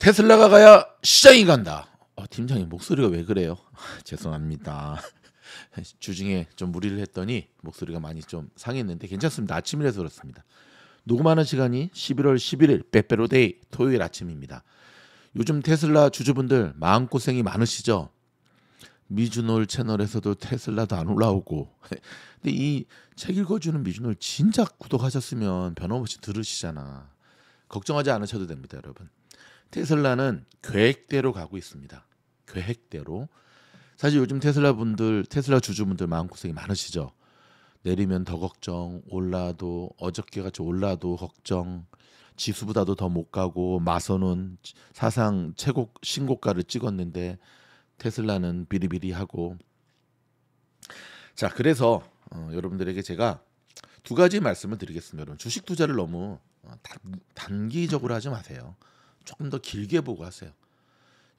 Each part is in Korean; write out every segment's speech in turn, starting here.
테슬라가 가야 시장이 간다. 어, 팀장님 목소리가 왜 그래요? 죄송합니다. 주중에 좀 무리를 했더니 목소리가 많이 좀 상했는데 괜찮습니다. 아침이라서 그렇습니다. 녹음하는 시간이 11월 11일 빼빼로데이 토요일 아침입니다. 요즘 테슬라 주주분들 마음고생이 많으시죠? 미주놀 채널에서도 테슬라도 안 올라오고 근데 이 책 읽어주는 미주놀 진짜 구독하셨으면 변함없이 들으시잖아. 걱정하지 않으셔도 됩니다, 여러분. 테슬라는 계획대로 가고 있습니다. 계획대로. 사실 요즘 테슬라 분들, 테슬라 주주분들 마음고생이 많으시죠. 내리면 더 걱정, 올라도 어저께 같이 올라도 걱정, 지수보다도 더 못 가고 마선은 사상 최고 신고가를 찍었는데 테슬라는 비리비리하고 자 그래서 어, 여러분들에게 제가 두 가지 말씀을 드리겠습니다. 여러분 주식 투자를 너무 어, 단, 단기적으로 하지 마세요. 조금 더 길게 보고 하세요.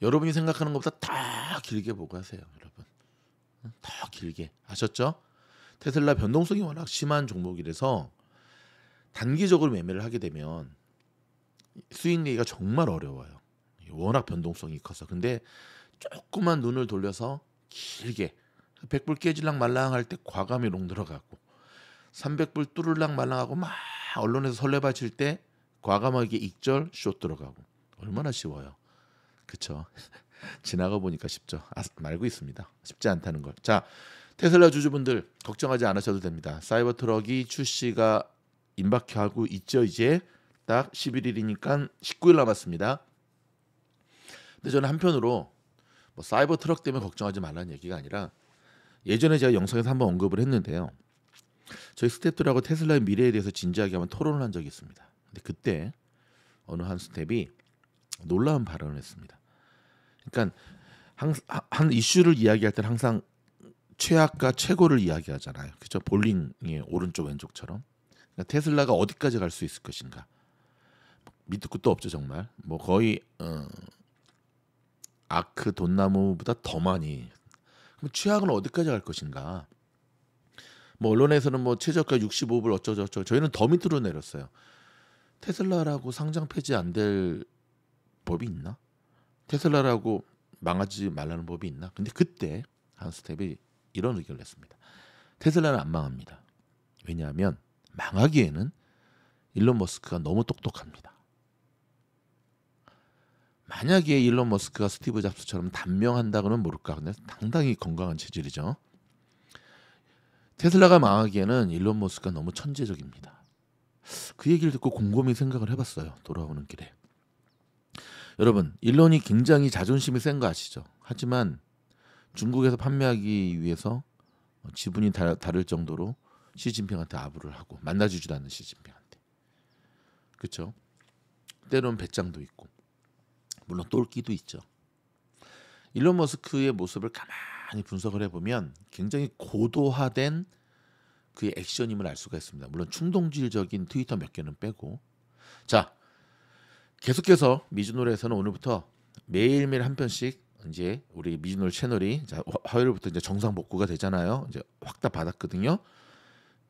여러분이 생각하는 것보다 더 길게 보고 하세요, 여러분. 더 길게 아셨죠? 테슬라 변동성이 워낙 심한 종목이라서 단기적으로 매매를 하게 되면 수익 내기가 정말 어려워요. 워낙 변동성이 커서. 근데 조금만 눈을 돌려서 길게 100불 깨질랑 말랑 할 때 과감히 long 들어가고 300불 뚫을랑 말랑하고 막 언론에서 설레발칠 때 과감하게 익절 숏 들어가고 얼마나 쉬워요. 그쵸? 지나가 보니까 쉽죠. 아, 말고 있습니다. 쉽지 않다는 걸. 자, 테슬라 주주분들 걱정하지 않으셔도 됩니다. Cybertruck이 출시가 임박하고 있죠. 이제 딱 11일이니까 19일 남았습니다. 근데 저는 한편으로 뭐 사이버 트럭 때문에 걱정하지 말라는 얘기가 아니라 예전에 제가 영상에서 한번 언급을 했는데요. 저희 스태프들하고 테슬라의 미래에 대해서 진지하게 한번 토론을 한 적이 있습니다. 근데 그때 어느 한 스텝이 놀라운 발언을 했습니다. 그러니까 한, 한 이슈를 이야기할 때는 항상 최악과 최고를 이야기하잖아요. 그죠? 볼링의 오른쪽 왼쪽처럼. 그러니까 테슬라가 어디까지 갈 수 있을 것인가. 밑도 끝도 없죠 정말. 뭐 거의 어, 아크 돈나무보다 더 많이. 그럼 최악은 어디까지 갈 것인가? 뭐 언론에서는 뭐 최저가 65불 어쩌저쩌 저희는 더 밑으로 내렸어요. 테슬라라고 상장 폐지 안 될 법이 있나? 테슬라라고 망하지 말라는 법이 있나? 근데 그때 한 스텝이 이런 의견을 냈습니다. 테슬라는 안 망합니다. 왜냐하면 망하기에는 일론 머스크가 너무 똑똑합니다. 만약에 일론 머스크가 스티브 잡스처럼 단명한다고는 모를까. 근데 상당히 건강한 체질이죠. 테슬라가 망하기에는 일론 머스크가 너무 천재적입니다. 그 얘기를 듣고 곰곰이 생각을 해봤어요. 돌아오는 길에. 여러분, 일론이 굉장히 자존심이 센 거 아시죠? 하지만 중국에서 판매하기 위해서 지분이 다, 를 정도로 시진핑한테 아부를 하고 만나주지도 않는 시진핑한테. 그렇죠? 때로는 배짱도 있고 물론 똘끼도 있죠. 일론 머스크의 모습을 가만히 분석을 해보면 굉장히 고도화된 그의 액션임을 알 수가 있습니다. 물론 충동질적인 트위터 몇 개는 빼고 자 계속해서 미주노래에서는 오늘부터 매일매일 한 편씩 이제 우리 미주놀 채널이 자, 화요일부터 이제 정상 복구가 되잖아요. 이제 확다 받았거든요.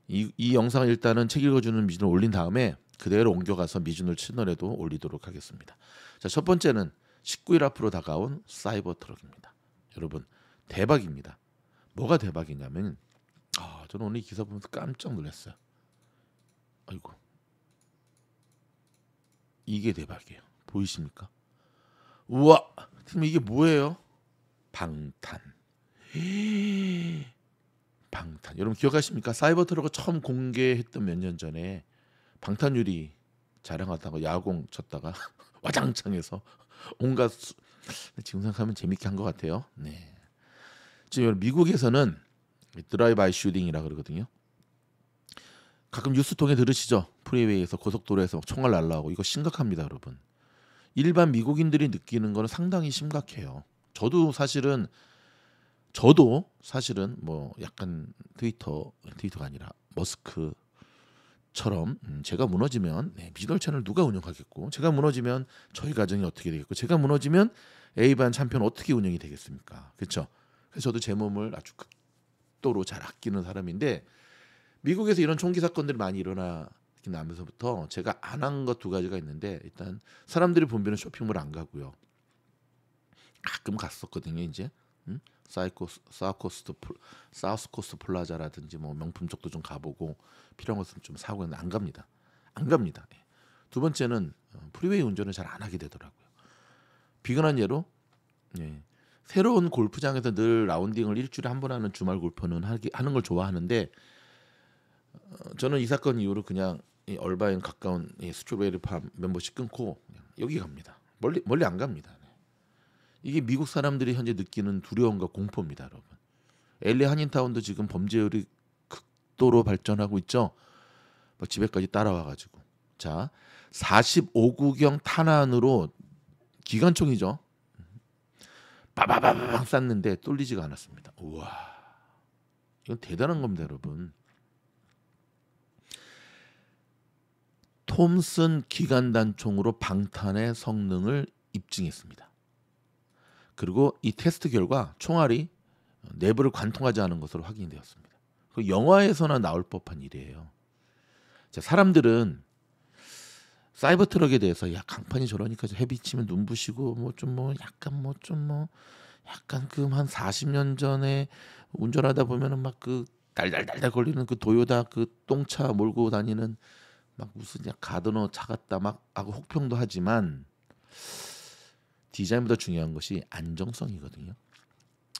이, 이 영상을 일단은 책 읽어주는 미주놀 올린 다음에 그대로 옮겨가서 미주놀 채널에도 올리도록 하겠습니다. 자, 첫 번째는 19일 앞으로 다가온 사이버 트럭입니다. 여러분 대박입니다. 뭐가 대박이냐면 아, 저는 오늘 이 기사 보면서 깜짝 놀랐어요. 아이고 이게 대박이에요. 보이십니까? 우와, 그럼 이게 뭐예요? 방탄. 방탄. 여러분 기억하십니까? Cybertruck을 처음 공개했던 몇 년 전에 방탄 유리 자랑하다가 야구공 쳤다가 와장창해서 온갖 수... 지금 생각하면 재밌게 한 것 같아요. 네. 지금 미국에서는 drive-by shooting이라 그러거든요. 가끔 뉴스 통해 들으시죠? 프리웨이에서 고속도로에서 총알 날라오고 이거 심각합니다, 여러분. 일반 미국인들이 느끼는 거는 상당히 심각해요. 저도 사실은 저도 사실은 뭐 약간 트위터 트위터가 아니라 머스크 처럼 음, 제가 무너지면 네, 미들 채널 누가 운영하겠고 제가 무너지면 저희 가정이 어떻게 되겠고 제가 무너지면 A반 참편 어떻게 운영이 되겠습니까? 그렇죠? 그래서 저도 제 몸을 아주 극도로 잘 아끼는 사람인데 미국에서 이런 총기 사건들이 많이 일어나기 나면서부터 제가 안 한 것 두 가지가 있는데 일단 사람들이 붐비는 쇼핑몰 안 가고요. 가끔 갔었거든요. 이제 음? 사이코 South Coast South Coast Plaza라든지 뭐 명품 쪽도 좀 가보고 필요한 것은 좀 사고 안 갑니다. 안 갑니다. 예. 두 번째는 어, freeway 운전을 잘 안 하게 되더라고요. 비근한 예로 예. 새로운 골프장에서 늘 라운딩을 일주일에 한 번 하는 주말 골프는 하기, 하는 걸 좋아하는데 어, 저는 이 사건 이후로 그냥 이 얼바인 가까운 이 스트로베리 팜 멤버십 끊고 여기 갑니다. 멀리 멀리 안 갑니다. 네. 이게 미국 사람들이 현재 느끼는 두려움과 공포입니다, 여러분. LA 한인타운도 지금 범죄율이 극도로 발전하고 있죠. 뭐 집에까지 따라와가지고 자 45구경 탄환으로 기관총이죠. 빠바바바방 쐈는데 뚫리지가 않았습니다. 우와 이건 대단한 겁니다, 여러분. 톰슨 기관단총으로 방탄의 성능을 입증했습니다. 그리고 이 테스트 결과 총알이 내부를 관통하지 않은 것으로 확인되었습니다. 그 영화에서나 나올 법한 일이에요. 자, 사람들은 사이버 트럭에 대해서 야 강판이 저러니까 해비치면 눈부시고 뭐 좀뭐 뭐 약간 뭐 좀뭐 뭐 약간 그 한 40년 전에 운전하다 보면은 막 그 달달달달 걸리는 그 도요다 그 똥차 몰고 다니는 막 무슨 야 가드너 차 같다 막 하고 혹평도 하지만 디자인보다 중요한 것이 안정성이거든요.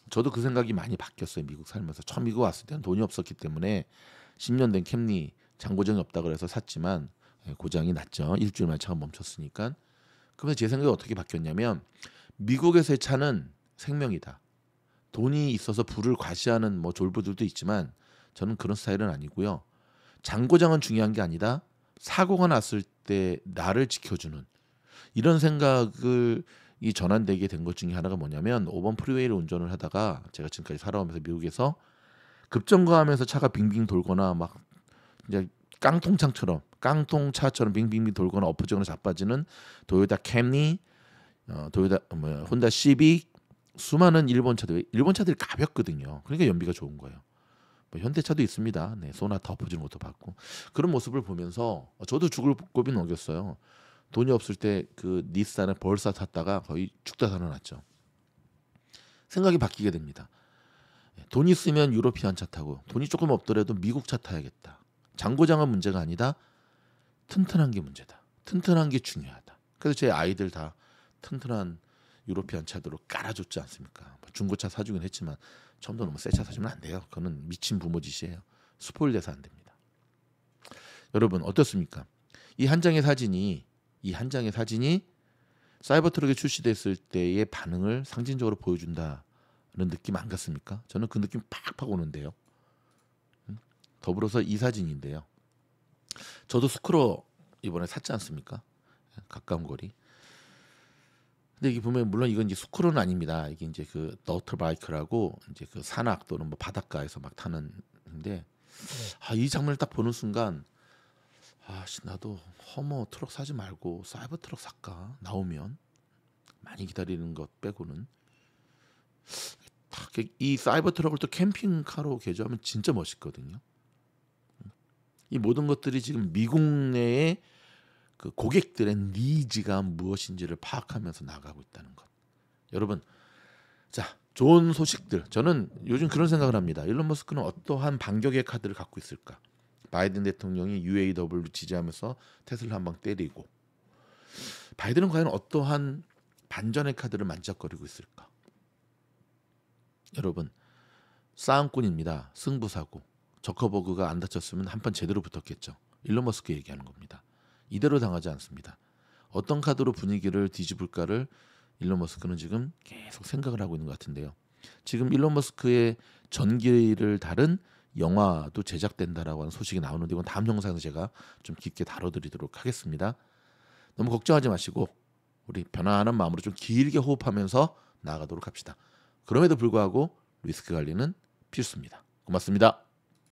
저도 그 생각이 많이 바뀌었어요. 미국 살면서 처음 미국 왔을 때는 돈이 없었기 때문에 10년 된 캠리 장고정이 없다 그래서 샀지만 예, 고장이 났죠. 일주일 만에 차가 멈췄으니까. 그러면 제 생각이 어떻게 바뀌었냐면 미국에서의 차는 생명이다. 돈이 있어서 불을 과시하는 뭐 졸부들도 있지만 저는 그런 스타일은 아니고요. 장고장은 중요한 게 아니다. 사고가 났을 때 나를 지켜주는 이런 생각을 이 전환되게 된 것 중에 하나가 뭐냐면 5번 프리웨이를 운전을 하다가 제가 지금까지 살아오면서 미국에서 급정거하면서 차가 빙빙 돌거나 막 이제 깡통창처럼 깡통차처럼 빙빙빙 돌거나 엎어지거나 자빠지는 도요타 캠리, 어, 도요타 뭐 혼다 시빅 수많은 일본 차들 일본 차들이 가볍거든요. 그러니까 연비가 좋은 거예요. 뭐 현대차도 있습니다. 네, 소나타 엎어지는 것도 봤고 그런 모습을 보면서 저도 죽을 고비 넘겼어요. 돈이 없을 때 그 닛산을 벌사 탔다가 거의 죽다 살아났죠. 생각이 바뀌게 됩니다. 네, 돈 있으면 유로피안 차 타고 돈이 조금 없더라도 미국 차 타야겠다. 장고장은 문제가 아니다. 튼튼한 게 문제다. 튼튼한 게 중요하다. 그래서 제 아이들 다 튼튼한 유로피안 차들로 깔아줬지 않습니까? 뭐 중고차 사주긴 했지만 처음부터 너무 새 차 사주면 안 돼요. 그거는 미친 부모 짓이에요. 스포일 돼서 안 됩니다. 여러분 어떻습니까? 이 한 장의 사진이 이 한 장의 사진이 사이버 트럭에 출시됐을 때의 반응을 상징적으로 보여준다는 느낌 안 같습니까? 저는 그 느낌 팍팍 오는데요. 음? 더불어서 이 사진인데요. 저도 스쿠터 이번에 샀지 않습니까? 가까운 거리. 근데 이게 보면 물론 이건 이제 스쿠터는 아닙니다. 이게 이제 그 dirt bike라고 이제 그 산악 또는 뭐 바닷가에서 막 타는데 아, 이 장면을 딱 보는 순간 아씨 나도 Hummer 트럭 사지 말고 Cybertruck 살까 나오면 많이 기다리는 것 빼고는 이 사이버 트럭을 또 캠핑카로 개조하면 진짜 멋있거든요. 이 모든 것들이 지금 미국 내에 그 고객들의 니즈가 무엇인지를 파악하면서 나가고 있다는 것. 여러분, 자 좋은 소식들. 저는 요즘 그런 생각을 합니다. 일론 머스크는 어떠한 반격의 카드를 갖고 있을까? 바이든 대통령이 UAW 지지하면서 테슬라 한 방 때리고 바이든은 과연 어떠한 반전의 카드를 만작거리고 있을까? 여러분 싸움꾼입니다. 승부사고 저커버그가 안 다쳤으면 한 판 제대로 붙었겠죠. 일론 머스크 얘기하는 겁니다. 이대로 당하지 않습니다. 어떤 카드로 분위기를 뒤집을까를 일론 머스크는 지금 계속 생각을 하고 있는 것 같은데요. 지금 일론 머스크의 전기를 다른 영화도 제작된다라고 하는 소식이 나오는데 이건 다음 영상에서 제가 좀 깊게 다뤄드리도록 하겠습니다. 너무 걱정하지 마시고 우리 변화하는 마음으로 좀 길게 호흡하면서 나아가도록 합시다. 그럼에도 불구하고 리스크 관리는 필수입니다. 고맙습니다.